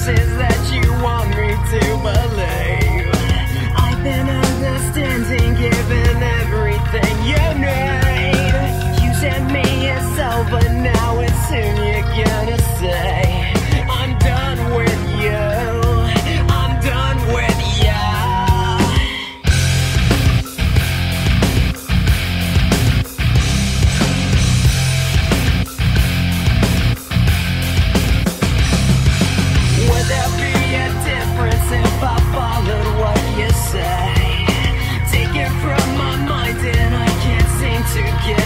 promises that to